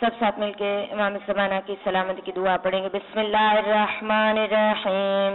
सब साथ मिलके इमाम जमाना की सलामती की दुआ पढ़ेंगे बिस्मिल्लाहिर्रहमानिर्रहीम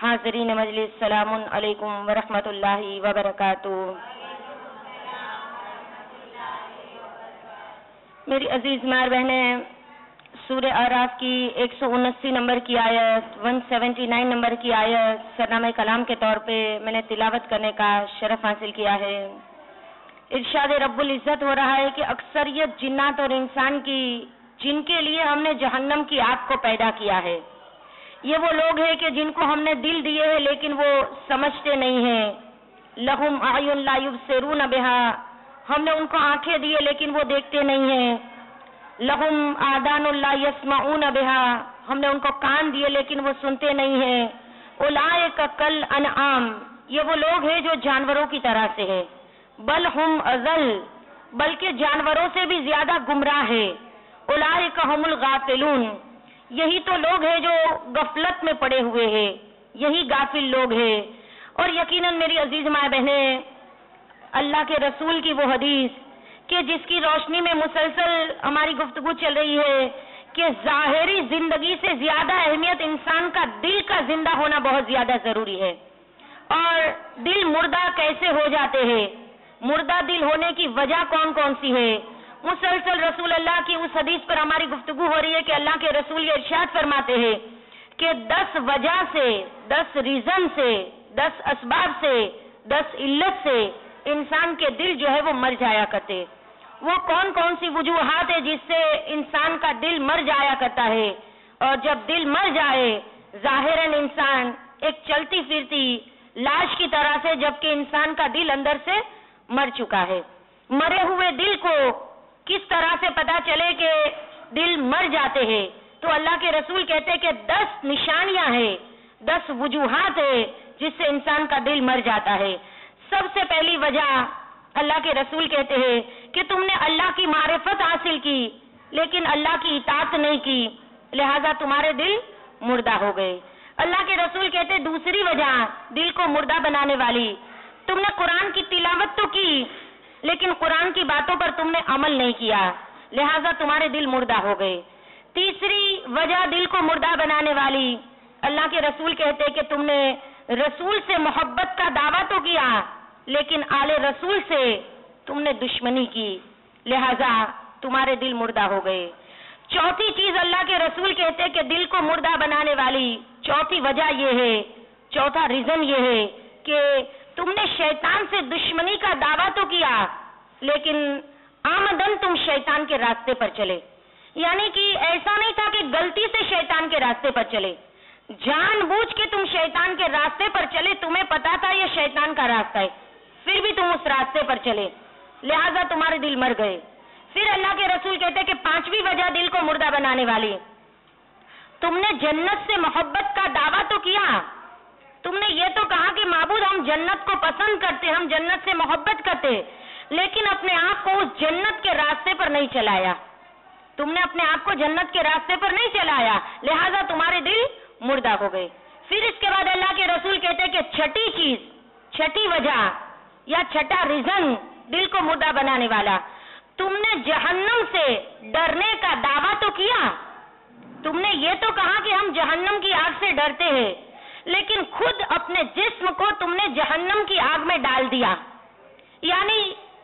हाजरीन मजलिस सलाम अलैकुम वरहमतुल्लाहि वबरकातु मेरी अजीज मार बहने सूर्य आराफ की एक नंबर की आयत 179 नंबर की आयत, सरनामा कलाम के तौर पे मैंने तिलावत करने का शरफ हासिल किया है। इर्शाद रब्बुल इज़्ज़त हो रहा है कि अक्सरियत जिन्नात और इंसान की, जिनके लिए हमने जहन्नम की आग को पैदा किया है। ये वो लोग हैं कि जिनको हमने दिल दिए हैं, लेकिन वो समझते नहीं हैं। लहुम आयुन लायुब सेरून बेहा। हमने उनको आँखें दिए, लेकिन वो देखते नहीं हैं। लहुम आदानुल्ला यस्माऊन बेहा। हमने उनको कान दिए, लेकिन वो सुनते नहीं हैं। उलाए का कल अनआम। ये वो लोग हैं जो जानवरों की तरह से है। बल हम अजल। बल्कि जानवरों से भी ज़्यादा गुमराह है। उलाए का हमुल गाफिलून। यही तो लोग हैं जो गफलत में पड़े हुए हैं। यही गाफिल लोग हैं। और यकीनन मेरी अज़ीज़ माए बहने अल्लाह के रसूल की वो हदीस कि जिसकी रोशनी में मुसलसल हमारी गुफ्तगु चल रही है, कि जाहिरी ज़िंदगी से ज़्यादा अहमियत इंसान का दिल का ज़िंदा होना बहुत ज़्यादा ज़रूरी है। और दिल मुर्दा कैसे हो जाते हैं? मुर्दा दिल होने की वजह कौन कौन सी है? मुसलसल रसूल अल्लाह की उस हदीस पर हमारी गुफ्तगु हो रही है कि अल्लाह के रसूल ये इरशाद फरमाते हैं कि दस वजह से, दस रीजन से, दस असबाब से, दस इल्लत से इंसान के दिल जो है वो मर जाया करते। वो कौन कौन सी वजूहत है जिससे इंसान का दिल मर जाया करता है? और जब दिल मर जाए, जाहिरन इंसान एक चलती फिरती लाश की तरह से जबकि इंसान का दिल अंदर से मर चुका है। मरे हुए दिल को किस तरह से पता चले कि दिल मर जाते हैं? तो अल्लाह के रसूल कहते हैं कि दस निशानियाँ हैं, दस वजूहत है जिससे इंसान का दिल मर जाता है। सबसे पहली वजह अल्लाह के रसूल कहते हैं कि तुमने अल्लाह की मारिफत हासिल की, लेकिन अल्लाह की इतात नहीं की। लिहाजा तुम्हारे दिल मुर्दा हो गए। अल्लाह के रसूल कहते, दूसरी वजह दिल को मुर्दा बनाने वाली। तुमने कुरान की तिलावत तो की, लेकिन कुरान की बातों पर तुमने अमल नहीं किया। लिहाजा तुम्हारे दिल मुर्दा हो गए। तीसरी वजह दिल को मुर्दा बनाने वाली। अल्लाह के रसूल कहते कि तुमने रसूल से मोहब्बत का दावा तो किया लेकिन आले रसूल से तुमने दुश्मनी की। लिहाजा तुम्हारे दिल मुर्दा हो गए। चौथी चीज़ अल्लाह के रसूल कहते कि दिल को मुर्दा बनाने वाली चौथी वजह यह है, चौथा रीजन ये है कि तुमने शैतान से दुश्मनी का दावा तो किया, लेकिन आमदन तुम शैतान के रास्ते पर चले। यानी कि ऐसा नहीं था कि गलती से शैतान के रास्ते पर चले। जानबूझ के तुम शैतान के रास्ते पर चले, तुम्हें पता था यह शैतान का रास्ता है। फिर भी तुम उस रास्ते पर चले। लिहाजा तुम्हारे दिल मर गए। फिर अल्लाह के रसूल कहते कि पांचवी वजह दिल को मुर्दा बनाने वाली। तुमने जन्नत से मोहब्बत का दावा तो किया। तुमने ये तो कहा कि महबूद हम जन्नत को पसंद करते, हम जन्नत से मोहब्बत करते, लेकिन अपने आप को उस जन्नत के रास्ते पर नहीं चलाया। तुमने अपने आप को जन्नत के रास्ते पर नहीं चलाया। लिहाजा तुम्हारे दिल मुर्दा हो गए। फिर इसके बाद अल्लाह के रसूल कहते कि छठी चीज़, छठी वजह या छठा रीजन दिल को मुर्दा बनाने वाला। तुमने जहन्नम से डरने का दावा तो किया। तुमने ये तो कहा कि हम जहन्नम की आग से डरते हैं, लेकिन खुद अपने जिस्म को तुमने जहन्नम की आग में डाल दिया। यानी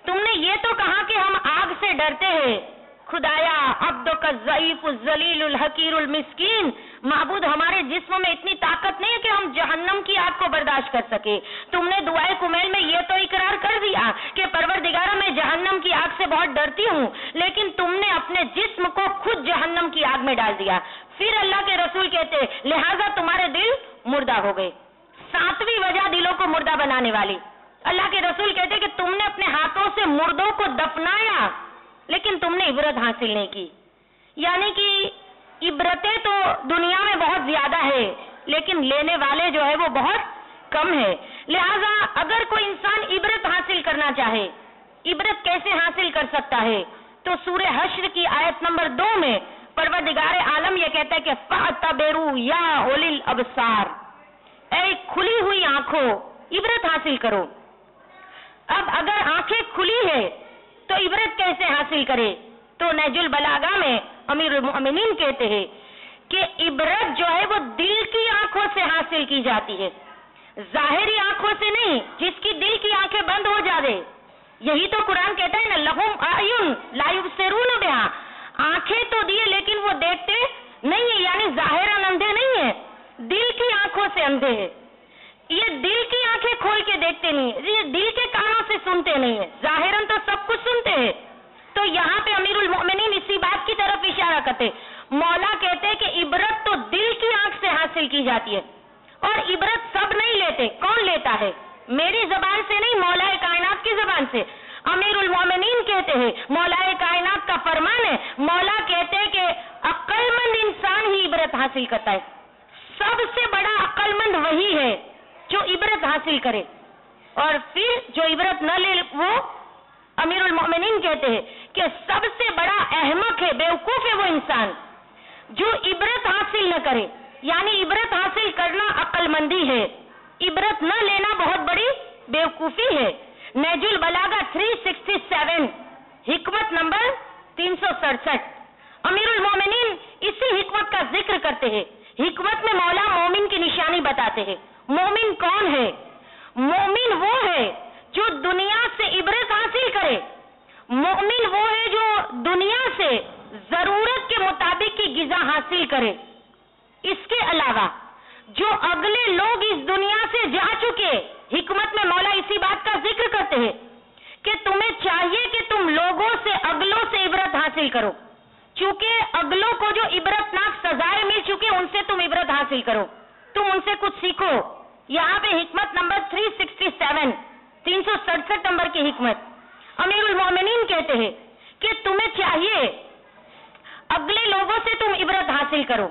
तुमने ये तो कहा कि हम आग से डरते हैं खुदाया अब्दो का जईफ जलील हकीर मिस्कीन। महबूद, हमारे जिस्म में इतनी ताकत नहीं है कि हम जहन्नम की आग को बर्दाश्त कर सके। तुमने दुआए कुमेल में ये तो इकरार कर दिया कि परवर दिगारा मैं जहन्नम की आग से बहुत डरती हूँ, लेकिन तुमने अपने जिस्म को खुद जहन्नम की आग में डाल दिया। फिर अल्लाह के रसूल कहते, लिहाजा तुम्हारे दिल मुर्दा हो गए। सातवीं वजह दिलों को मुर्दा बनाने वाली। अल्लाह के रसूल कहते कि तुमने अपने हाथों से मुर्दों को दफनाया। लेकिन तुमने इबरत हासिल नहीं की। यानी कि इबरतें तो दुनिया में बहुत ज़्यादा है, लेकिन लेने वाले जो है वो बहुत कम है। लिहाजा अगर कोई इंसान इबरत हासिल करना चाहे, इबरत कैसे हासिल कर सकता है? तो सूर्य हश्र की आयत नंबर दो में परवदिगार आलम ये कहता है कि फातबेरू या ओलिल अबसार ए खुली हुई आँखों इबरत हासिल करो। अब अगर आँखें खुली है तो इबरत कैसे हासिल करे? तो नजुल बलागा में अमीर अमीन कहते हैं कि इबरत जो है वो दिल की आँखों से हासिल की जाती है। जाहिरी आँखों से नहीं, जिसकी दिल की आँखें बंद हो जावे। यही तो कुरान कहता है ना, लहुम आयुन लायुब से ब्याह आँखें तो दिए, लेकिन वो देखते नहीं है, यानी ज़ाहिर अंधे नहीं है। दिल की आँखों से अंधे है। ये दिल की आँखें खोल के देखते नहीं है। ये दिल के कानों से सुनते नहीं है। जाहिरन तो सब कुछ सुनते हैं। तो यहाँ पे अमीरुल मोमिनीन इसी बात की तरफ़ इशारा करते मौला कहते हैं कि इबरत तो दिल की आँख से हासिल की जाती है। और इबरत सब नहीं लेते। कौन लेता है? मेरी जबान से नहीं, मौलाए कायनात की जबान से। अमीरुल मोमिनीन कहते हैं, मौलाए कायनात का फरमान है। मौला कहते हैं कि अक्लमंद इंसान ही इबरत हासिल करता है। सबसे बड़ा अक्लमंद वही है। जो इबरत हासिल करे। और फिर जो इबरत न ले, वो अमीरुल मोमिनीन कहते हैं कि सबसे बड़ा अहमक है, बेवकूफ़ है वो इंसान, जो इबरत हासिल न करे। यानी इबरत हासिल करना अक्लमंदी है। इबरत न लेना बहुत बड़ी बेवकूफ़ी है। नजुल बलागा 367 हिकमत नंबर तीन सौ सड़सठ। अमीरुल मोमिनीन इसी हिकमत का ज़िक्र करते हैं। हिकमत में मौला मोमिन की निशानी बताते हैं। मोमिन कौन है? मोमिन वो है जो दुनिया से इबरत हासिल करे। मोमिन वो है जो दुनिया से ज़रूरत के मुताबिक की गिजा हासिल करे। इसके अलावा जो अगले लोग इस दुनिया से जा चुके, हिकमत में मौला इसी बात का ज़िक्र करते हैं कि तुम्हें चाहिए कि तुम लोगों से अगलों से इबरत हासिल करो। क्योंकि अगलों को जो इबरतनाक सजाएँ मिल चुके उनसे तुम इबरत हासिल करो। तुम उनसे कुछ सीखो। यहाँ पे हिकमत नंबर 367 तीन सौ सड़सठ नंबर की हिकमत। अमीरुल मोमिनीन कहते हैं कि तुम्हें चाहिए, अगले लोगों से तुम इबरत हासिल करो।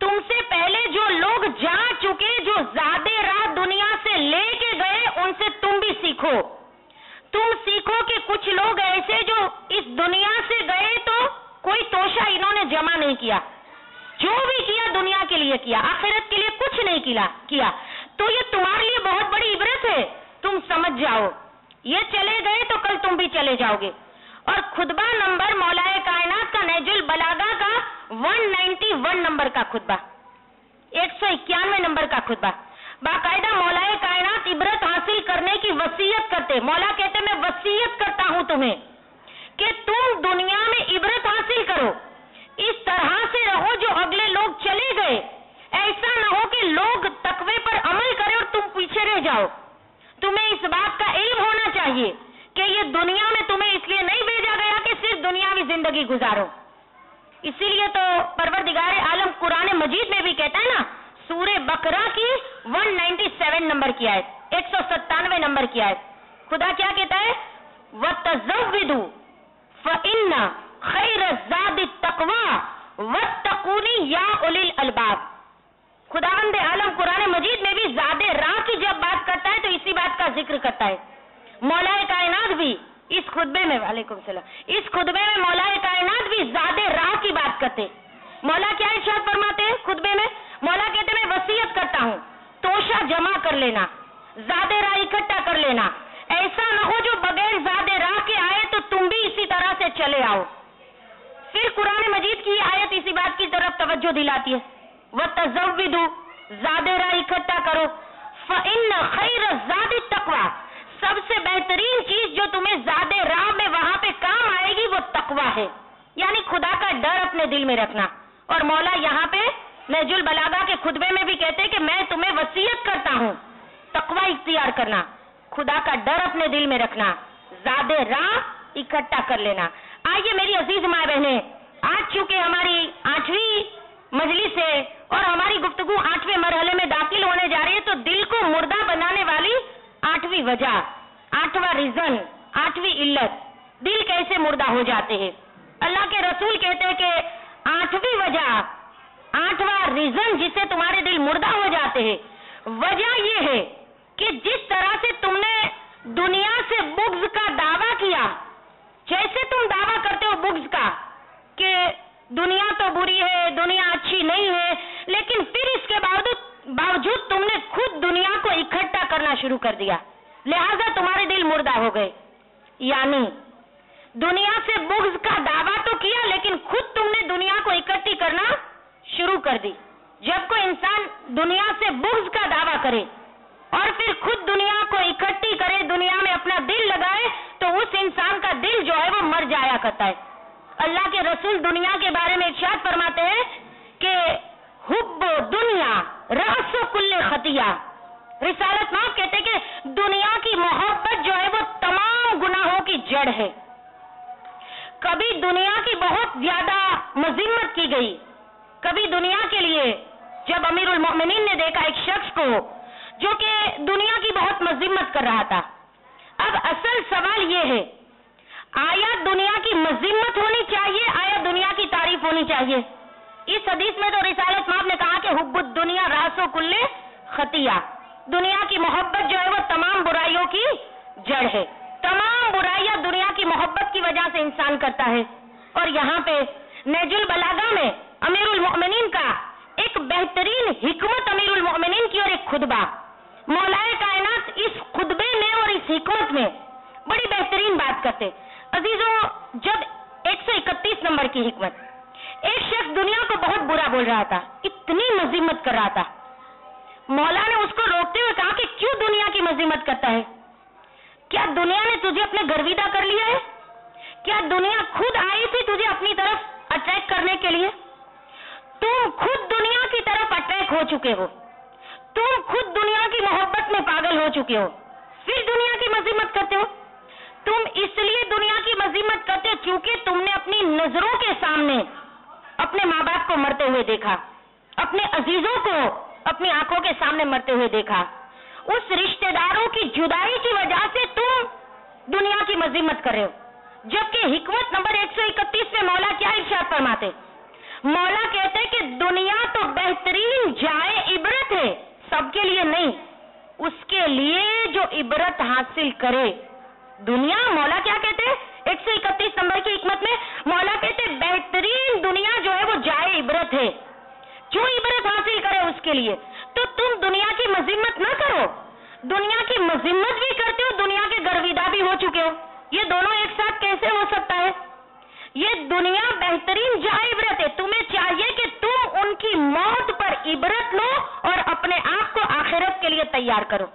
तुमसे पहले जो लोग जा चुके, जो ज़्यादा राह दुनिया से लेके गए, उनसे तुम भी सीखो। तुम सीखो कि कुछ लोग ऐसे जो इस दुनिया से गए तो कोई तोशा इन्होंने जमा नहीं किया। जो भी किया दुनिया के लिए किया, आखिरत के लिए कुछ नहीं किया किया। तो ये तुम्हारे लिए बहुत बड़ी इबरत है। तुम समझ जाओ। ये चले गए तो कल तुम भी चले जाओगे। और खुतबा नंबर मौलाए कायनात का नैजुल बलागा का 191 नंबर का खुतबा। एक सौ इक्यानवे नंबर का खुतबा। बाकायदा मौलाए कायनात इबरत हासिल करने की वसीयत करते। मौला कहते, मैं वसीयत करता हूँ तुम्हें। कि तुम दुनिया में इबरत हासिल करो। इस तरह से रहो जो अगले लोग चले गए। ऐसा ना हो कि लोग तकवे पर अमल करें और तुम पीछे रह जाओ। तुम्हें इस बात का इल्म होना चाहिए कि ये दुनिया में तुम्हें इसलिए नहीं भेजा गया कि सिर्फ़ दुनियावी ज़िंदगी गुजारो। इसीलिए तो परवर परवरदिगार आलम कुरान मजीद में भी कहता है ना सूर्य बकरा की 197 नंबर की आयत, एक सौ सत्तानवे नंबर की आयत। खुदा क्या कहता है? व तजविदू फ़इन्ना खैर तकवा व या उलिल अलबाब खुदावंद आलम कुरान मजीद में भी ज़्यादा राह की जब बात करता है तो इसी बात का ज़िक्र करता है मौलाए कायनात भी इस खुतबे में वालेकुम सलाम इस खुतबे में मौलाए कायनात भी ज़्यादा राह की बात करते मौला क्या इशाद फरमाते हैं खुतबे में मौला कहते मैं वसीयत करता हूँ तोशा जमा कर लेना ज़्यादा राह इकट्ठा कर लेना ऐसा न हो जो बगैर ज़्यादा राह से चले आओ। फिर कुरान मजीद की आयत इसी बात की तरफ़ तवज्जो दिलाती है। व तजविदू ज़्यादा इकट्ठा करो। फ़िन खैर ज़्यादा तकवा, सबसे बेहतरीन चीज़ जो तुम्हें ज़्यादा राह में वहाँ पे काम आएगी वो तकवा है। यानी खुदा का डर अपने दिल में रखना। और मौला यहाँ पे नजुल बलागा के खुतबे में भी कहते हैं कि मैं तुम्हें वसीयत करता हूँ। तकवा इख्तियार करना, खुदा का डर अपने दिल में रखना, ज़्यादा राह इकट्ठा कर लेना। आइए मेरी अज़ीज़ माए बहने, आज चूँकि हमारी आठवीं मजलिस है और हमारी गुफ्तगु आठवें मरहले में दाखिल होने जा रही है तो दिल को मुर्दा बनाने वाली आठवीं वजह, आठवां रीजन आठवीं इल्लत, दिल कैसे मुर्दा हो जाते हैं। अल्लाह के रसूल कहते हैं कि आठवीं वजह, आठवां रीजन जिससे तुम्हारे दिल मुर्दा हो जाते हैं, वजह यह है कि जिस तरह से तुमने दुनिया से बुग्ज का दावा किया जैसे तुम दावा करते हो बुग्ज का कि दुनिया तो बुरी है, दुनिया अच्छी नहीं है, लेकिन फिर इसके बावजूद बावजूद तुमने खुद दुनिया को इकट्ठा करना शुरू कर दिया। लिहाजा तुम्हारे दिल मुर्दा हो गए। यानी, दुनिया से बुग्ज का दावा तो किया, लेकिन खुद तुमने दुनिया को इकट्ठी करना शुरू कर दी। जब कोई इंसान दुनिया से बुग्ज का दावा करे और फिर खुद दुनिया को इकट्ठी करे, दुनिया में अपना दिल लगाए तो उस इंसान का दिल जो है वो मर जाया करता है। अल्लाह के रसूल दुनिया के बारे में इर्शाद फरमाते हैं कि हुब दुनिया रसो कुल्ले खतिया। रिसालत माफ़ कहते कि दुनिया की मोहब्बत जो है वो तमाम गुनाहों की जड़ है। कभी दुनिया की बहुत ज़्यादा मजिम्मत की गई। कभी दुनिया के लिए, जब अमीरुल मोमिनीन ने देखा एक शख्स को जो कि दुनिया की बहुत मजिम्मत कर रहा था। अब असल सवाल ये है, आया दुनिया की मजिम्मत होनी चाहिए, आया दुनिया की तारीफ़ होनी चाहिए? इस हदीस में तो रिसालत माफ़ ने कहा कि हुब्बुद दुनिया रासो कुल्ले खतिया। दुनिया की मोहब्बत जो है वो तमाम बुराइयों की जड़ है। तमाम बुराइयाँ दुनिया की मोहब्बत की वजह से इंसान करता है। और यहाँ पे नजुल बलागा में अमीरुल मोमिनीन का एक बेहतरीन हिकमत अमीरुल मोमिनीन की और एक खुतबा। मौलाए कायनात इस खुतबे में और इस हिकमत में बड़ी बेहतरीन बात करते। अजीजों, जब 131 नंबर की हिकमत, एक शख्स दुनिया को बहुत बुरा बोल रहा था, इतनी मजीमत कर रहा था। मौला ने उसको रोकते हुए कहा कि क्यों दुनिया की मजीमत करता है? क्या दुनिया ने तुझे अपने गर्विदा कर लिया है? क्या दुनिया खुद आई थी तुझे अपनी तरफ़ अट्रैक्ट करने के लिए? तुम खुद दुनिया की तरफ़ अट्रैक्ट हो चुके हो। तुम खुद दुनिया की मोहब्बत में पागल हो चुके हो। फिर दुनिया की मजीमत करते हो। तुम इसलिए दुनिया की मजीमत करते हो क्योंकि तुमने अपनी नज़रों के सामने अपने माँ बाप को मरते हुए देखा। अपने अजीजों को अपनी आँखों के सामने मरते हुए देखा। उस रिश्तेदारों की जुदाई की वजह से तुम दुनिया की मजीमत कर रहे हो। जबकि हिकमत नंबर 131 में मौला क्या इर्शाद फरमाते? मौला कहते कि दुनिया तो बेहतरीन जाए इबरत है। सबके लिए नहीं, उसके लिए जो इबरत हासिल करे। दुनिया, मौला क्या कहते हैं? एक सौ इकतीस नंबर की हिकमत में मौला कहते बेहतरीन दुनिया जो है वो जाए इबरत है। जो इबरत हासिल करे उसके लिए? तो तुम दुनिया की मजिम्मत ना करो। दुनिया की मजिम्मत भी करते हो, दुनिया के गर्विदा भी हो चुके हो। ये दोनों एक साथ कैसे हो सकता है? ये दुनिया बेहतरीन जाए इबरत है। तुम्हें चाहिए कि तुम उनकी मौत पर इबरत लो और अपने आप को आखिरत के लिए तैयार करो।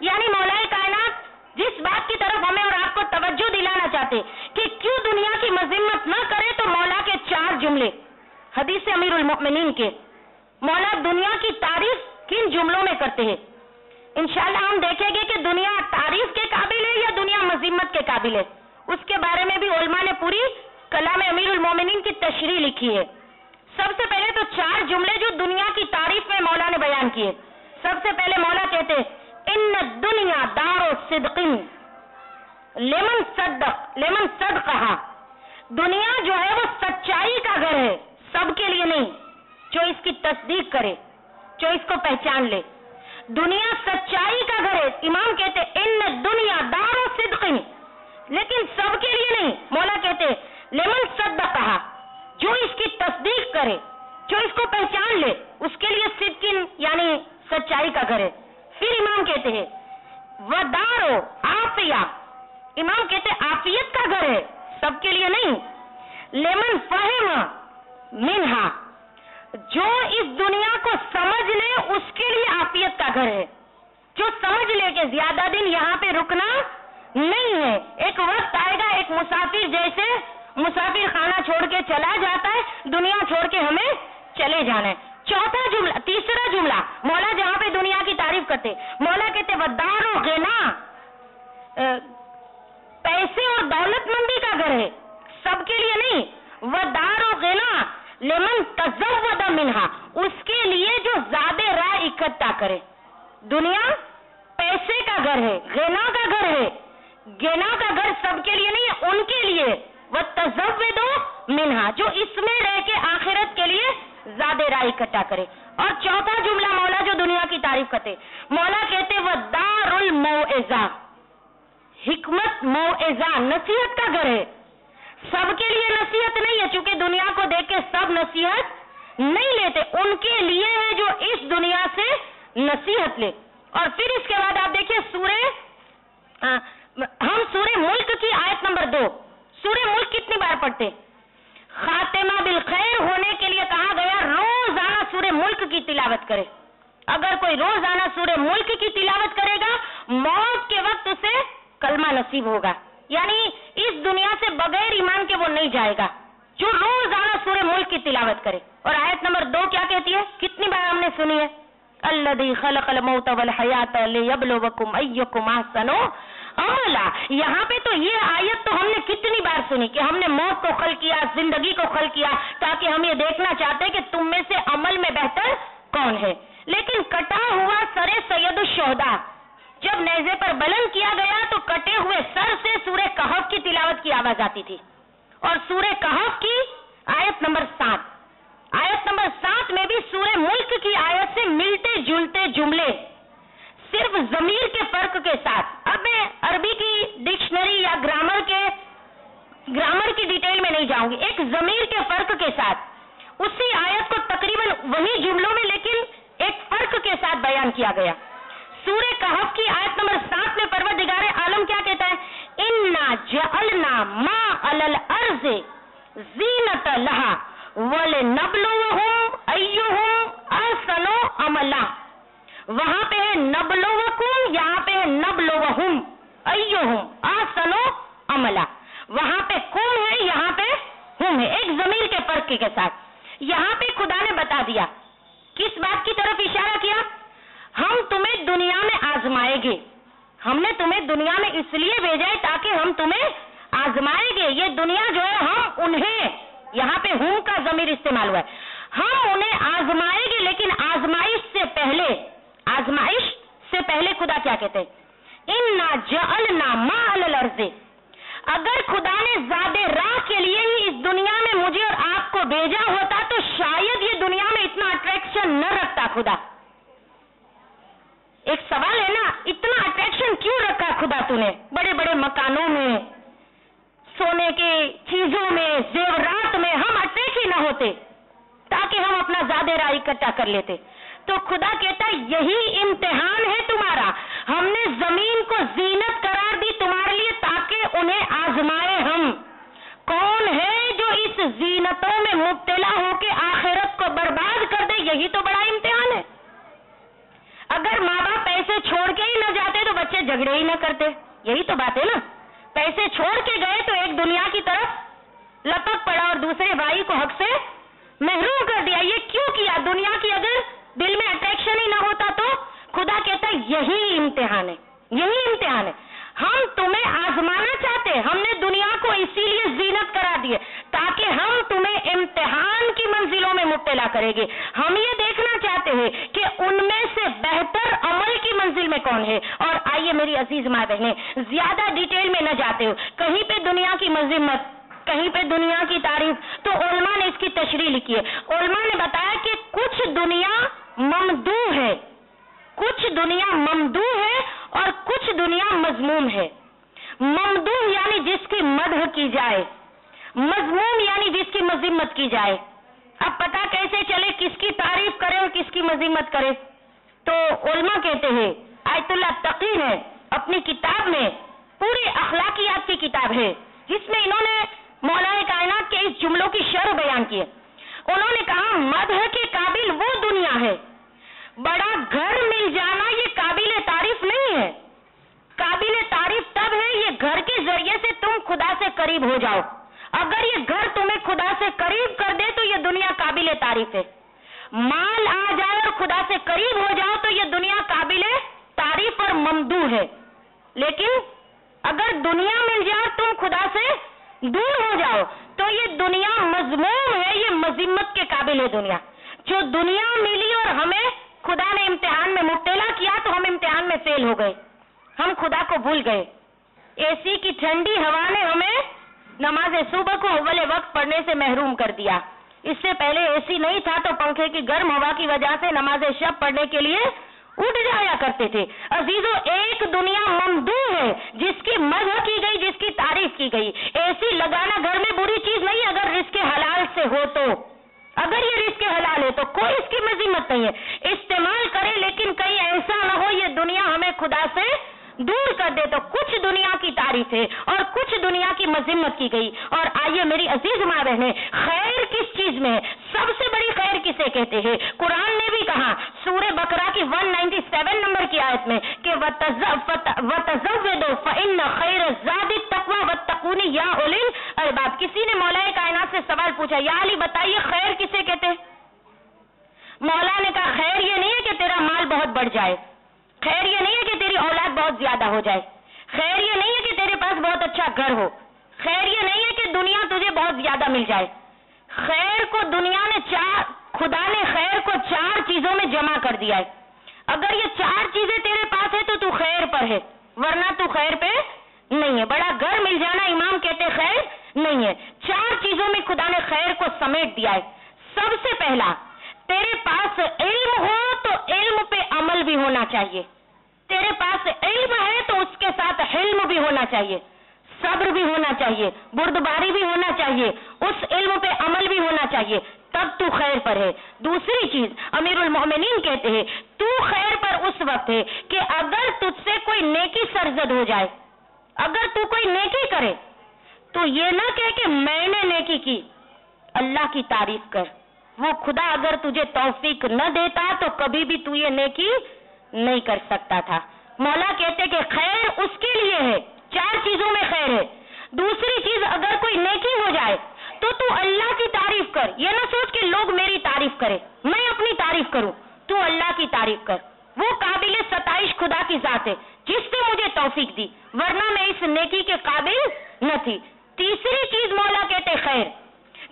यानी मौलाए कायनात, जिस बात की तरफ़ हमें और आपको तवज्जो दिलाना चाहते कि क्यों दुनिया की मजिम्मत न करे तो मौला के चार जुमले, हदीस अमीरुल मोमिनीन के। मौला दुनिया की तारीफ़ किन जुमलों में करते हैं? इंशाल्लाह हम देखेंगे कि दुनिया तारीफ़ के काबिल है या दुनिया मजिम्मत के काबिल है। उसके बारे में भी उलमा ने पूरी कलाम अमीरुल मोमिनीन की तशरी लिखी है। सबसे पहले तो चार जुमले जो दुनिया की तारीफ़ में मौला ने बयान किए। सबसे पहले मौला कहते इन दुनिया दारो सिद्किन, लेमन सदक लेमन सद कहा। दुनिया जो है वो सच्चाई का घर है, सबके लिए नहीं, जो इसकी तस्दीक करे, जो इसको पहचान ले। दुनिया सच्चाई का घर है। इमाम कहते इन दुनिया दारो सिद्किन, लेकिन सबके लिए नहीं। मौला कहते लेमन सद कहा। जो इसकी तस्दीक करे, जो इसको पहचान ले, उसके लिए सिद्किन यानी सच्चाई का घर है। फिर इमाम कहते हैं, वदारो, आफिया। इमाम कहते हैं, आफियत का घर है, सबके लिए नहीं। लेमन फहम मिनहा। जो इस दुनिया को समझ ले, उसके लिए आफियत का घर है। जो समझ ले कि ज़्यादा दिन यहाँ पे रुकना नहीं है। एक वक्त आएगा, एक मुसाफिर जैसे मुसाफिर खाना छोड़ के चला जाता है, दुनिया छोड़ के हमें चले जाना है। चौथा जुमला, तीसरा जुमला, मौला जहाँ पे दुनिया की तारीफ़ करते, मौला कहते वदारो गेना। पैसे और दौलतमंदी का घर है, सबके लिए नहीं वदारो गेना, लेमन तजवद मिनहा। उसके लिए जो ज़्यादा राय इकट्ठा करे। दुनिया पैसे का घर है, गेना का घर है। गेना का घर सबके लिए नहीं है उनके लिए। वह तजवदो मिनहा, जो इसमें रह के आखिरत के लिए ज़्यादा राय इकट्ठा करे। और चौथा जुमला मौला जो दुनिया की तारीफ़ करते, मौला कहते, वह दारुल मोएजा हिकमत मोएजा नसीहत का घर है। सबके लिए नसीहत नहीं है, चूँकि दुनिया को देख के सब नसीहत नहीं लेते। उनके लिए है जो इस दुनिया से नसीहत ले। और फिर इसके बाद आप देखिए सूर्य हम सूर्य मुल्क की आयत नंबर दो। सूर्य मुल्क कितनी बार पढ़ते? खातिमा बिल खैर होने के लिए कहा गया, रोज़ाना सूर्य मुल्क की तिलावत करे। अगर कोई रोज़ाना सूर्य मुल्क की तिलावत करेगा, मौत के वक्त उसे कलमा नसीब होगा। यानी इस दुनिया से बगैर ईमान के वो नहीं जाएगा, जो रोज़ाना सूर्य मुल्क की तिलावत करे। और आयत नंबर दो क्या कहती है? कितनी बार हमने सुनी है? अल्लदी खलकल मौत वल हयात लियबलुवकुम अय्युकुम अहसनु। अमला यहाँ पे तो ये आयत तो हमने कितनी बार सुनी कि हमने मौत को खल किया, ज़िंदगी को खल किया, ताकि हम ये देखना चाहते हैं कि तुम में से अमल में बेहतर कौन है। लेकिन कटा हुआ सरे सैयद शोहदा, जब नेजे पर बुलंद किया गया तो कटे हुए सर से सूर्य कहफ की तिलावत की आवाज़ आती थी। और सूर्य कहफ की आयत नंबर सात। आयत नंबर सात में भी सूर्य मुल्क की आयत से मिलते जुलते जुमले सिर्फ़ जमीर के फ़र्क के साथ। अब मैं अरबी की डिक्शनरी या ग्रामर के, ग्रामर की डिटेल में नहीं जाऊँगी। एक जमीर के फ़र्क के साथ। उसी आयत को तकरीबन वही जुमलों में, लेकिन एक फ़र्क के साथ बयान किया गया। सूर्य कहफ की आयत नंबर सात में परवर दिगारे आलम क्या कहता है? इन्ना जअलना मा अलल अर्ज़ जीनत लहा वले अहसनो अमला। वहाँ पे है नबलोवकुम, यहाँ पे है नबलोवहुम। अय्युहुम अहसनो अमला। वहाँ पे को मफहूम है। एक जमीर के फ़र्क के साथ। यहाँ पे खुदा ने बता दिया। किस बात की तरफ़ इशारा किया? हम तुम्हें दुनिया में आजमाएँगे। हमने तुम्हें दुनिया में इसलिए भेजा है ताकि हम तुम्हें आजमाएँगे। ये दुनिया जो है, हम उन्हें, यहाँ पे हूँ का जमीर इस्तेमाल हुआ है। हम उन्हें आजमाएँगे, लेकिन आजमाइश से पहले आजमाइश से पहले खुदा क्या कहते हैं? इन ना जल ना माल अगर खुदा ने ज़्यादा राह के लिए ही इस दुनिया में मुझे और आपको भेजा होता तो शायद ये दुनिया में इतना अट्रैक्शन न रखता खुदा। एक सवाल है ना, इतना अट्रैक्शन क्यों रखा खुदा तूने? बड़े बड़े मकानों में, सोने के चीज़ों में, जेवरात में हम अटैक ही ना होते, ताकि हम अपना ज़्यादा राह इकट्ठा कर लेते। तो खुदा कहता यही इम्तिहान है तुम्हारा। हमने ज़मीन को जीनत करार दी तुम्हारे लिए ताकि उन्हें आजमाए हम। कौन है जो इस जीनतों में मुब्तला होकर आखिरत को बर्बाद कर दे? यही तो बड़ा इम्तिहान है। अगर माँ बाप पैसे छोड़ के ही ना जाते तो बच्चे झगड़े ही ना करते। यही तो बात है ना। पैसे छोड़ के गए तो एक दुनिया की तरफ़ लपक पड़ा और दूसरे भाई को हक से महरूम कर दिया। ये क्यों किया दुनिया की अगर दिल में अट्रैक्शन ही ना होता तो खुदा कहता है यही इम्तिहान है। यही इम्तिहान है। हम तुम्हें आजमाना चाहते हैं। हमने दुनिया को इसीलिए जीनत करा दिए ताकि हम तुम्हें इम्तिहान की मंजिलों में मुब्तला करेंगे। हम ये देखना चाहते हैं कि उनमें से बेहतर अमल की मंजिल में कौन है। और आइए मेरी अज़ीज़ माँ बहने ज़्यादा डिटेल में न जाते हो कहीं पे दुनिया की मंजिल मत कहीं पे दुनिया की तारीफ़ तो ओलमा ने इसकी तशरी लिखी है ओलमा ने बताया कि कुछ दुनिया ममदू है कुछ दुनिया ममदू है और कुछ दुनिया मजमूम है ममदू यानी जिसकी मदह की जाए मजमूम यानी जिसकी मजिमत की जाए अब पता कैसे चले किसकी तारीफ़ करे और किसकी मजिमत करे तो उलमा कहते हैं आयतुल्ला तकी है अपनी किताब में पूरी अखलाकियात की किताब है जिसमें इन्होंने मौलाए कायनात के इस जुमलों की शर बयान की है उन्होंने कहा मदह के काबिल वो दुनिया है बड़ा घर मिल जाना ये काबिल तारीफ़ नहीं है काबिल तारीफ़ तब है ये घर के ज़रिए से तुम खुदा से करीब हो जाओ अगर ये घर तुम्हें खुदा से करीब कर दे तो ये दुनिया काबिल तारीफ़ है माल आ जाए और खुदा से करीब हो जाओ तो ये दुनिया काबिल तारीफ़ और ममदू है लेकिन अगर दुनिया मिल जाए तुम खुदा से दूर हो जाओ तो ये दुनिया मजमूम है, ये मजिमत के काबिल है दुनिया। जो दुनिया मिली और हमें खुदा ने इम्तिहान में मुब्तला किया तो हम इम्तिहान में फेल हो गए। हम खुदा को भूल गए। एसी की ठंडी हवा ने हमें नमाज़ सुबह को अव्वल वक्त पढ़ने से महरूम कर दिया। इससे पहले एसी नहीं था तो पंखे की गर्म हवा की वजह से नमाज़ शब पढ़ने के लिए उठ जाया करते थे। अजीजो, एक दुनिया ममदू है, जिसकी मजह की गई, जिसकी तारीफ़ की गई। एसी लगाना घर में बुरी चीज़ नहीं, अगर रिस्क हलाल से हो तो। अगर ये रिस्क हलाल है तो कोई इसकी मजीमत नहीं है। इस्तेमाल करें, लेकिन कहीं ऐसा ना हो, ये दुनिया हमें खुदा से दूर कर दे तो कुछ दुनिया की तारीफ़ है और कुछ दुनिया की मजिम्मत की गई। और आइए मेरी अज़ीज़ माँ बहने, खैर किस चीज़ में? है सबसे बड़ी खैर किसे कहते हैं? कुरान ने भी कहा सूर्य बकरा की 197 नंबर की आयत में कि अरबाब किसी ने मौलाए कायनात से सवाल पूछा, या अली बताइए खैर किसे कहते हैं? मौला ने कहा, खैर ये नहीं है कि तेरा माल बहुत बढ़ जाए। खैर ये नहीं है कि तेरी औलाद बहुत ज़्यादा हो जाए। खैर ये नहीं है कि तेरे पास बहुत अच्छा घर हो। खैर ये नहीं है कि दुनिया तुझे बहुत ज़्यादा मिल जाए। खैर को दुनिया ने चार, खुदा ने खैर को चार चीज़ों में जमा कर दिया है। अगर ये चार चीज़ें तेरे पास है तो तू खैर पर है, वरना तू खैर पे नहीं है। बड़ा घर मिल जाना, इमाम कहते खैर नहीं है। चार चीज़ों में खुदा ने खैर को समेट दिया है। सबसे पहला, तेरे पास इल्म हो तो इल्म पे अमल भी होना चाहिए। तेरे पास इल्म है तो उसके साथ हिल्म भी होना चाहिए। सब्र भी होना चाहिए, बुर्दबारी भी होना चाहिए, उस इल्म पे अमल भी होना चाहिए, तब तू खैर पर है। दूसरी चीज़, अमीरुल मोमिनीन कहते हैं, तू खैर पर उस वक्त है कि अगर तुझसे कोई नेकी सरजद हो जाए, अगर तू कोई नेकी करे तो ये ना कह के मैंने नेकी की, अल्लाह की तारीफ़ कर। वो खुदा अगर तुझे तौफीक न देता तो कभी भी तू ये नेकी नहीं कर सकता था। मौला कहते कि खैर उसके लिए है, चार चीज़ों में खैर है। दूसरी चीज़, अगर कोई नेकी हो जाए तो तू अल्लाह की तारीफ़ कर। ये ना सोच के लोग मेरी तारीफ़ करे, मैं अपनी तारीफ़ करूँ। तू अल्लाह की तारीफ़ कर। वो काबिल सताइश खुदा की जात है, जिसने मुझे तौफीक दी, वरना मैं इस नेकी के काबिल न थी। तीसरी चीज़ मौला कहते खैर,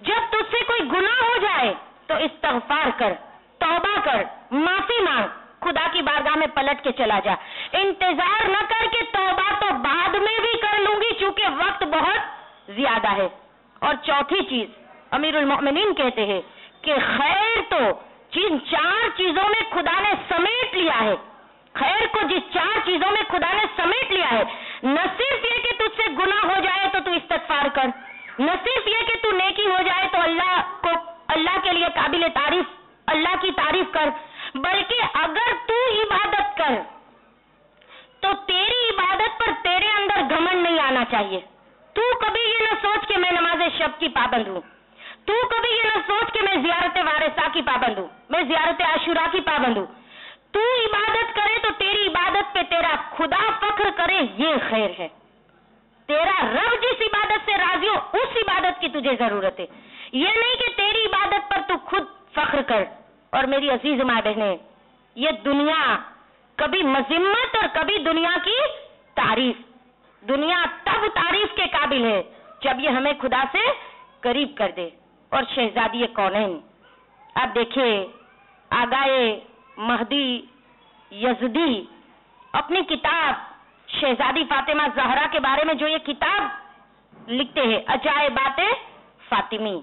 जब तुझसे कोई गुनाह हो जाए तो इस्तगफार कर, तौबा कर, माफ़ी मांग, खुदा की बारगाह में पलट के चला जा। इंतज़ार न करके तौबा तो बाद में भी कर लूँगी, चूँकि वक्त बहुत ज़्यादा है। और चौथी चीज़, अमीरुल मोमिनीन कहते हैं कि खैर तो जिन चार चीज़ों में खुदा ने समेट लिया है, खैर को जिस चार चीज़ों में खुदा ने समेट लिया है, न सिर्फ़ ये कि तुझसे गुना हो जाए तो तू इस्तफार कर, न सिर्फ़ ये कि तू नेकी हो जाए तो अल्लाह को अल्लाह के लिए काबिल तारीफ़, अल्लाह की तारीफ़ कर। बल्कि अगर तू इबादत कर तो तेरी इबादत पर तेरे अंदर घमंड नहीं आना चाहिए। तू कभी ये ना सोच के मैं नमाज़ शब की पाबंद हूँ। तू कभी ये ना सोच के मैं जियारत वारिसा की पाबंद हूँ। मैं जियारत आशुरा की पाबंद हूँ। तू इबादत करे तो तेरी इबादत पे तेरा खुदा फख्र करे, ये खैर है। तेरा रब जिस इबादत से राज़ी हो, उस इबादत की तुझे ज़रूरत है। ये नहीं कि तेरी इबादत पर तू खुद फख्र कर और मेरी अज़ीज़ माँ बहने। ये दुनिया कभी मजिम्मत और कभी दुनिया की तारीफ़। दुनिया तब तारीफ़ के काबिल है जब ये हमें खुदा से करीब कर दे। और शहजादी कौन है? अब देखिए आगाए महदी यजदी अपनी किताब शहजादी फातिमा जहरा के बारे में जो ये किताब लिखते हैं अजायबात फातिमी।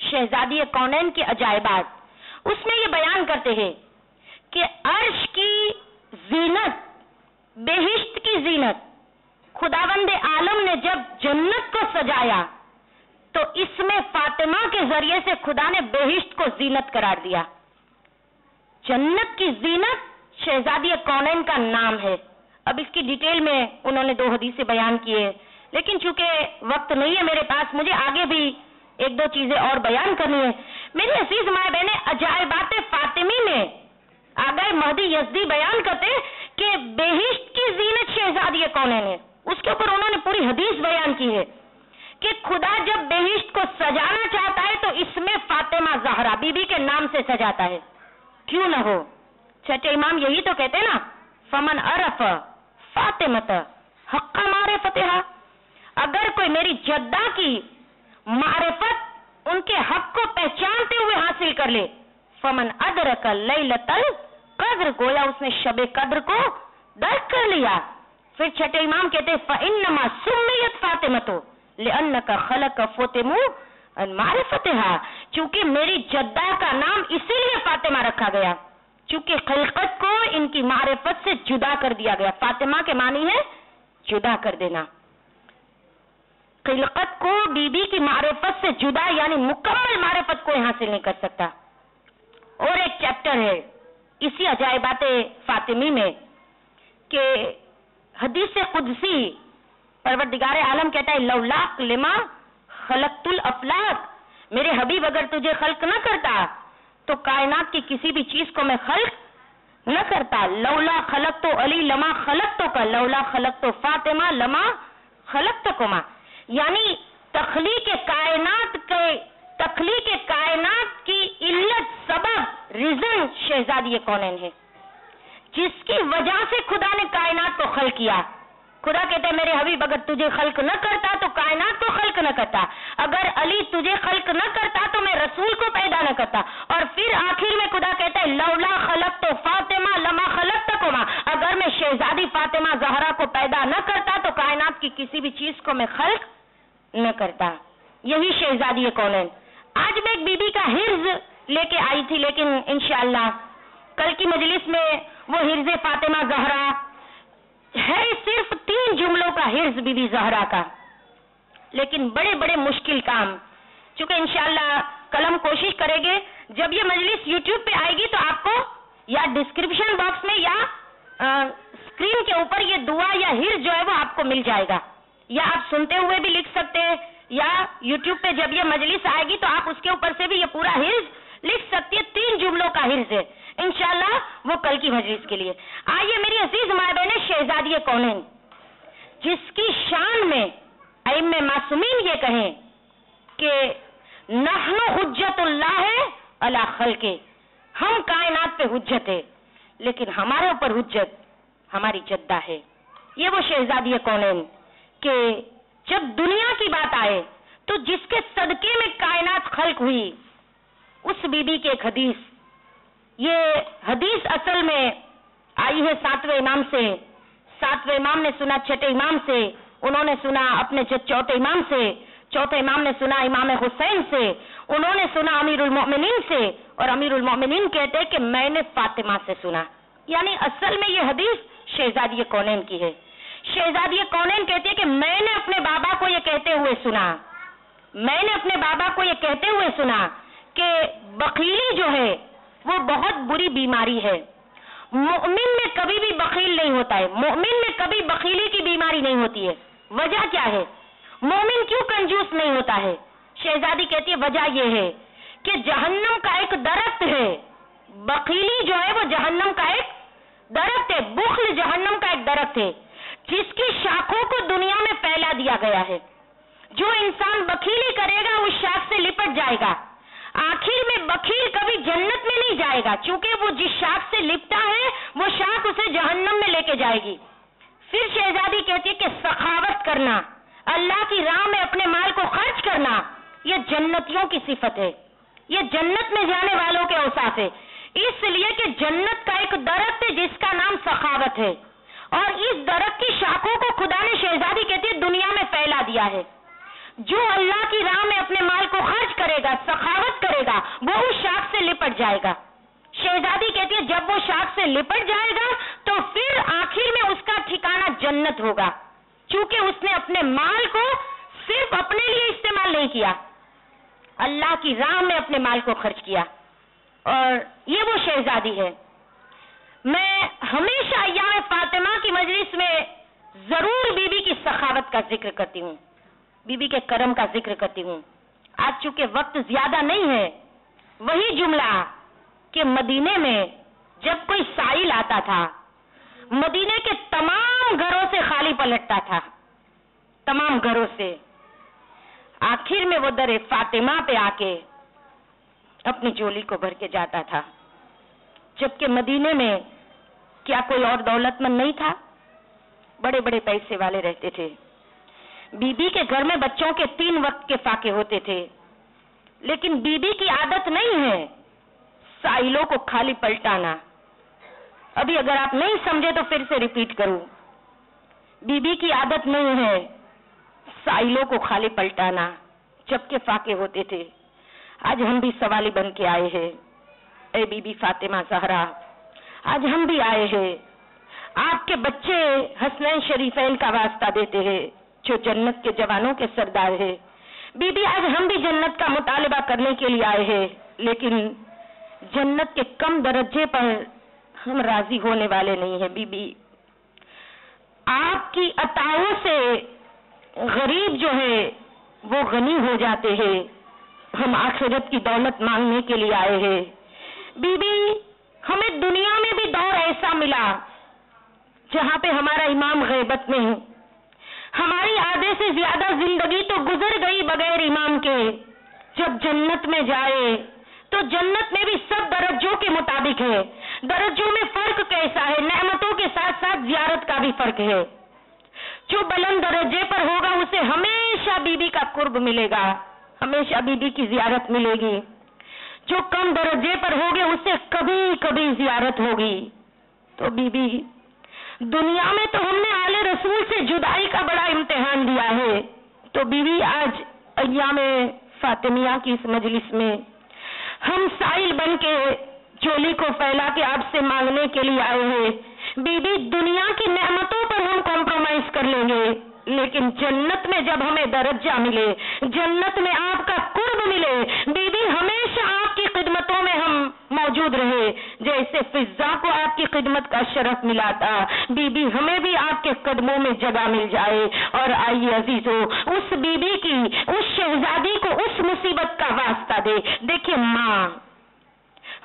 शहजादी कौनैन के अजायबात उसमें ये बयान करते हैं कि अर्श की जीनत, बेहिश्त की जीनत खुदावंद आलम ने जब जन्नत को सजाया तो इसमें फातिमा के ज़रिए से खुदा ने बेहिश्त को जीनत करार दिया। जन्नत की जीनत शहजादी कौनैन का नाम है। अब इसकी डिटेल में उन्होंने दो हदीसें बयान किए, लेकिन चूँकि वक्त नहीं है मेरे पास, मुझे आगे भी एक दो चीज़ें और बयान करनी है। मेरी असीज माए बहने अजायबात फातिमी में आगे महदी यजदी बयान करते कि बेहिश्त की जीनत शहजादी कौन है उसके ऊपर उन्होंने पूरी हदीस बयान की है कि खुदा जब बेहिश्त को सजाना चाहता है तो इसमें फातिमा जहरा बीबी के नाम से सजाता है। क्यों ना हो? छठे इमाम यही तो कहते ना, फमन अरफ फातिमत, हक्का मारे फतेहा। अगर कोई मेरी जद्दा की मारिफत उनके हक को पहचानते हुए हासिल कर ले। फमन अदरक लैलतल, कद्र गोया उसने शबे कद्र को, दर्द कर लिया। फिर छठे इमाम कहते फातिमतो लिअन्न का खलक फोतेमु मारिफतहा, चूँकि मेरी जद्दा का नाम इसीलिए फातिमा रखा गया, चूँकि खलकत को इनकी मारिफत से जुदा कर दिया गया। फातिमा के मानी है, जुदा कर देना। खिलकत को बीबी की मारिफत से जुदा, यानी मुकम्मल मारिफत को हासिल नहीं कर सकता। और एक चैप्टर है, इसी अजायबात फातिमी में, कि हदीस कुदसी, परवरदिगार आलम कहता है लवलाक लिमा खलकतुल अफलाक, मेरे हबीब अगर तुझे खल्क न करता तो कायनात की किसी भी चीज़ को मैं खल्क न करता। लौला खलक तो अली, लमा खलक तो का, लौला खलक तो फातिमा, लमा खलक तो कुमा। यानी तखलीक कायनात के, तखलीक कायनात की इल्लत सबब, रीजन शहजादी कौन है? जिसकी वजह से खुदा ने कायनात को खल किया। खुदा कहते हैं, मेरे हबीब, अगर तुझे खल्क न करता तो कायनात को खल्क न करता। अगर अली तुझे खल्क न करता तो मैं रसूल को पैदा न करता। और फिर आखिर में खुदा कहता है, लौला खलक तो फातिमा, लमा खलक तकुमा अगर मैं शहजादी फातिमा जहरा को पैदा न करता तो कायनात की किसी भी चीज़ को मैं खल्क न करता। यही शहजादी कौन है? आज मैं एक बीबी का हिर्ज लेके आई थी लेकिन इनशाला कल की मजलिस में वो हिर्ज फातिमा जहरा है सिर्फ़ तीन जुमलों का हिर्ज बीबी जहरा का। लेकिन बड़े बड़े मुश्किल काम। चूँकि इनशाला कलम कोशिश करेंगे जब ये मजलिस यूट्यूब पे आएगी तो आपको या डिस्क्रिप्शन बॉक्स में या आ, स्क्रीन के ऊपर ये दुआ या हिर्ज जो है वो आपको मिल जाएगा। या आप सुनते हुए भी लिख सकते हैं, या यूट्यूब पे जब ये मजलिस आएगी तो आप उसके ऊपर से भी ये पूरा हिर्ज लिख सकती है। तीन जुमलों का हिर्ज है। इनशाला वो कल की मजलिस के लिए। आइए मेरी अज़ीज़ माए बहने शहजादी कौन जिसकी शान में अम मासूमीन ये कहें कि नहनो हुज्जतुल्लाह है अला खल के हम कायनात पे हुज्जत है, लेकिन हमारे ऊपर हुज्जत हमारी जद्दा है। ये वो शहजादी कौन के जब दुनिया की बात आए तो जिसके सदके में कायनात खल्क हुई, उस बीबी के एक हदीस। ये हदीस असल में आई है सातवें इमाम से। सातवें इमाम ने सुना छठे इमाम से, उन्होंने सुना अपने चौथे इमाम से, चौथे इमाम ने सुना इमाम हुसैन से, उन्होंने सुना अमीरुल मोमिनीन से, और अमीरुल मोमिनीन कहते हैं कि मैंने फातिमा से सुना। यानी असल में ये हदीस शहजादी कौनैन की है। शहजादी कौनैन कहती है कि मैंने अपने बाबा को ये कहते हुए सुना। मैंने अपने बाबा को ये कहते हुए सुना कि बखीली जो है, वो बहुत बुरी बीमारी है। मोमिन में कभी भी बखील नहीं होता है। मोमिन में कभी बखीली की बीमारी नहीं होती है। वजह क्या है? मोमिन क्यों कंजूस नहीं होता है? शहजादी कहती है, वजह यह है कि जहन्नम का एक दरख्त है। बखीली जो है, वो जहन्नम का एक दरख्त है। बुखल जहन्नम का एक दरख्त है। जिसकी शाखों को दुनिया में फैला दिया गया है। जो इंसान बखीली करेगा, उस शाख से लिपट जाएगा। आखिर में बखील कभी जन्नत में नहीं जाएगा, क्योंकि वो जिस शाख से लिपटा है, वो शाख उसे जहन्नम में लेके जाएगी। फिर शहजादी कहती है कि सखावत करना, अल्लाह की राह में अपने माल को खर्च करना, ये जन्नतियों की सिफत है। ये जन्नत में जाने वालों के औसाफ है। इसलिए कि जन्नत का एक दरख्त है जिसका नाम सखावत है। और इस दरख्त की शाखों को खुदा ने शहजादी कहती है, दुनिया में फैला दिया है। जो अल्लाह की राह में अपने माल को खर्च करेगा, सखावत करेगा, वो उस शाख से लिपट जाएगा। शहजादी कहती है, जब वो शाख से लिपट जाएगा तो फिर आखिर में उसका ठिकाना जन्नत होगा। क्योंकि उसने अपने माल को सिर्फ़ अपने लिए इस्तेमाल नहीं किया, अल्लाह की राह में अपने माल को खर्च किया। और ये वो शहजादी है। मैं हमेशा अयाम फातिमा की मजलिस में ज़रूर बीबी की सखावत का ज़िक्र करती हूँ। बीबी के कर्म का ज़िक्र करती हूँ। आज चूँकि वक्त ज़्यादा नहीं है, वही जुमला कि मदीने में जब कोई साइल आता था, मदीने के तमाम घरों से खाली पलटता था। तमाम घरों से। आखिर में वो दरे फातिमा पे आके अपनी जोली को भर के जाता था। जबकि मदीने में क्या कोई और दौलतमंद नहीं था? बड़े बड़े पैसे वाले रहते थे। बीबी के घर में बच्चों के तीन वक्त के फाके होते थे। लेकिन बीबी की आदत नहीं है साइलों को खाली पलटाना। अभी अगर आप नहीं समझे तो फिर से रिपीट करूँ। बीबी की आदत नहीं है साइलों को खाली पलटाना, जबके फाके होते थे। आज हम भी सवाली बन के आए हैं। ए बीबी फातिमा जहरा। आज हम भी आए हैं। आपके बच्चे हसनैन शरीफैन का वास्ता देते हैं, जो जन्नत के जवानों के सरदार है। बीबी, आज हम भी जन्नत का मुतालबा करने के लिए आए हैं, लेकिन जन्नत के कम दर्जे पर हम राज़ी होने वाले नहीं है, बीबी। आपकी अताओं से गरीब जो है, वो गनी हो जाते हैं। हम आखिरत की दौलत मांगने के लिए आए हैं। बीबी हमें दुनिया में भी दौर ऐसा मिला, जहाँ पे हमारा इमाम गैबत में है। हमारी आधे से ज़्यादा ज़िंदगी तो गुजर गई बगैर इमाम के। जब जन्नत में जाए तो जन्नत में भी सब दरजों के मुताबिक है। दरज्जों में फ़र्क कैसा है? नेमतों के साथ साथ जियारत का भी फ़र्क है। जो बुलंद दरजे पर होगा, उसे हमेशा बीबी का कुर्ब मिलेगा। हमेशा बीबी की जियारत मिलेगी। जो कम दर्जे पर होगे, उसे कभी कभी जियारत होगी। तो बीबी, दुनिया में तो हमने आले रसूल से जुदाई का बड़ा इम्तिहान दिया है। तो बीवी आज अया में फातिमिया की इस मजलिस में हम साइल बन के चोली को फैला के आपसे मांगने के लिए आए हैं। बीबी, दुनिया की नेमतों पर हम कॉम्प्रोमाइज कर लेंगे। लेकिन जन्नत में जब हमें दर्जा मिले, जन्नत में आपका कुर्ब मिले, बीबी हमेशा मौजूद रहे, जैसे फिजा को आपकी खिदमत का शरफ मिला था। बीबी, हमें भी आपके कदमों में जगह मिल जाए। और आइए अजीजों, उस बीबी की, उस शहजादी को उस मुसीबत का वास्ता दे। देखिए माँ।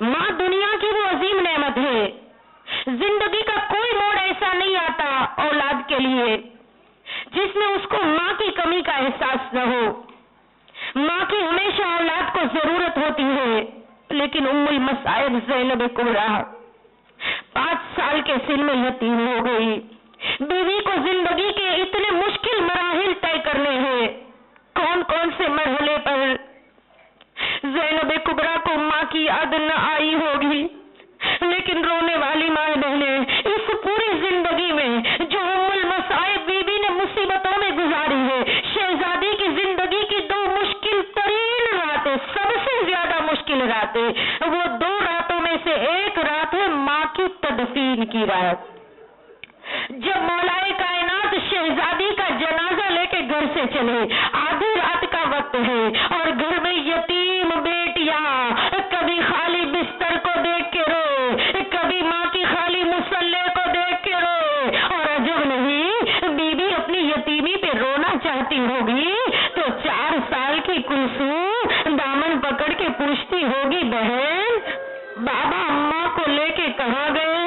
माँ दुनिया की वो अजीम नेमत है। ज़िंदगी का कोई मोड़ ऐसा नहीं आता औलाद के लिए, जिसमें उसको माँ की कमी का एहसास न हो। माँ की हमेशा औलाद को ज़रूरत होती है। लेकिन उम्मुल मसायब जैनब कोरा पाँच साल के सिर में यतीम हो गई। बीवी को ज़िंदगी के इतने मुश्किल मराहल तय करने हैं। कौन कौन से मरहले पर? जैनब कुबरा को माँ की याद न आई होगी, लेकिन रोने वाली माँ तीन की रात। जब मौलाए कायनात शहजादी का जनाजा लेके घर से चले, आधी रात का वक्त है, और घर में यतीम बेटिया, कभी खाली बिस्तर को देख के रो, कभी माँ की खाली मुसल्ले को देख के रो। और अजब नहीं बीबी अपनी यतीमी पे रोना चाहती होगी तो चार साल की कुलसू दामन पकड़ के पूछती होगी, बहन, बाबा अम्मा को लेके कहा गए?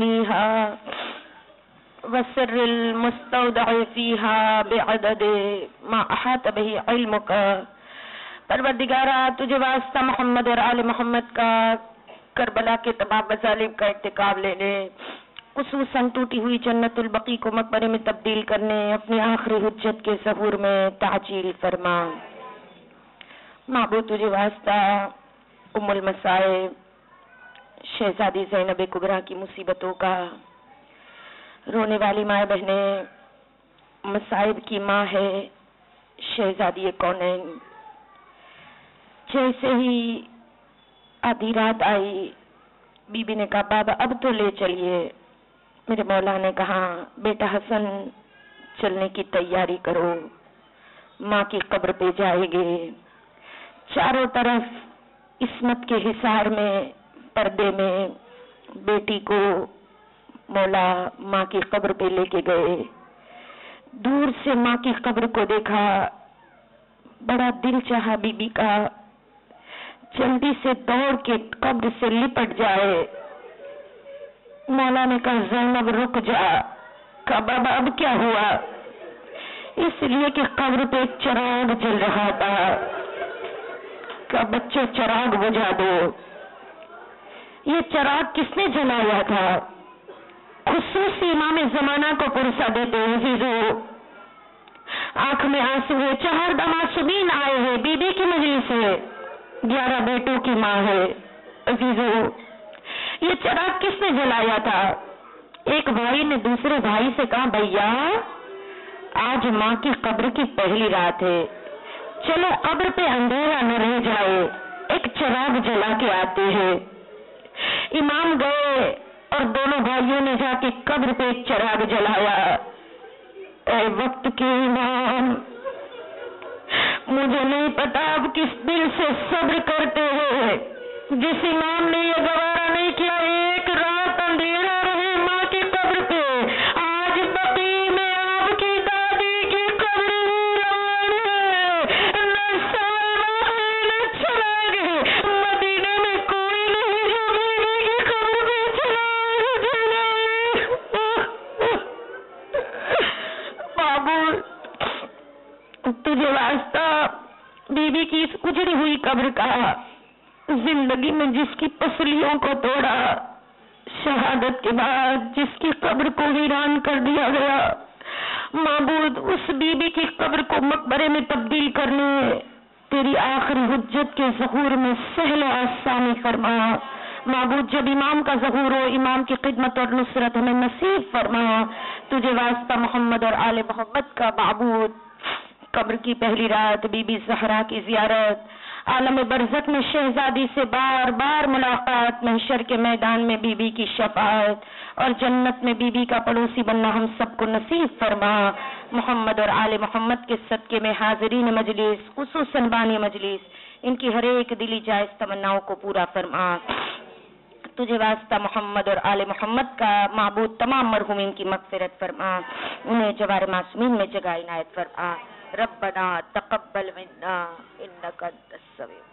बनीहा वसर मुस्तौदअ फीहा बेअदद मा अहात बिही इल्मुक परवरदिगारा तुझे वास्ता मोहम्मद और आले मोहम्मद का करबला के तमाम मजालिम का इरतिकाब ले ले खसूसन टूटी हुई जन्नतुल बकी को मकबरे में तब्दील करने अपनी आखिरी हुज्जत के सहूर में ताजील फरमा महबूब तुझे वास्ता उम्मुल मसाइब शहजादी जैनब कुबरा की मुसीबतों का रोने वाली माए बहने, मसाइब की माँ है शहजादी कौनैन। जैसे ही आधी रात आई, बीबी ने कहा, बाबा, अब तो ले चलिए। मेरे मौला ने कहा, बेटा हसन, चलने की तैयारी करो। माँ की कब्र पे जाएँगे। चारों तरफ़ इसमत के हिसार में पर्दे में बेटी को मौला माँ की कब्र पे लेके गए। दूर से माँ की कब्र को देखा। बड़ा दिल चाहा बीबी का। जल्दी से दौड़ के कब्र से लिपट जाए। मौला ने कहा, जैनब, रुक जा। कहा बाबा अब क्या हुआ? इसलिए कि कब्र पे चिराग जल रहा था। का बच्चों, चिराग बुझा दो। ये चिराग किसने जलाया था? खुसूसी इमाम जमाना को पुरसा देते हैं आँख में आँसू है चार दमासुबीन आए हैं, बीबी की मजलिस है, ग्यारह बेटों की माँ है। अजीजो ये चिराग किसने जलाया था? एक भाई ने दूसरे भाई से कहा, भैया, आज माँ की कब्र की पहली रात है। चलो कब्र पे अंधेरा न रह जाए, एक चराग जला के आते हैं। इमाम गए और दोनों भाइयों ने जाके कब्र पे चराग जलाया। ए वक्त के इमाम, मुझे नहीं पता आप किस दिल से सब्र करते हो। जिस इमाम ने ये ज़िंदगी में जिसकी पसलियों को तोड़ा, शहादत के बाद जिसकी कब्र को वीरान कर दिया गया, माबूद उस बीबी की कब्र को मकबरे में तब्दील करने तेरी आखिरी हुज्जत के जहूर में सहल आसानी फरमा। माबूद, जब इमाम का जहूर हो, इमाम की खिदमत और नुसरत हमें नसीब फरमा। तुझे वास्ता मोहम्मद और आले मोहम्मद का माबूद कब्र की पहली रात, बीबी जहरा की जियारत। आलम बरजक में शहजादी से बार बार मुलाकात, महशर के मैदान में बीबी की शफात और जन्नत में बीबी का पड़ोसी बनना हम सबको नसीब फरमा। मोहम्मद और आले मोहम्मद के सदके में हाजरीन मजलिस, खुसूसन बानी मजलिस, इनकी हर एक दिली जायज़ तमन्नाओं को पूरा फरमा। तुझे वास्ता मोहम्मद और आले मोहम्मद का महबूद तमाम मरहुमीन की मगफिरत फरमा। उन्हें जवार मासूमीन में जगह इनायत फरमा। रब्बना तकब्बल मिन्ना इन्नका अंतस समीउ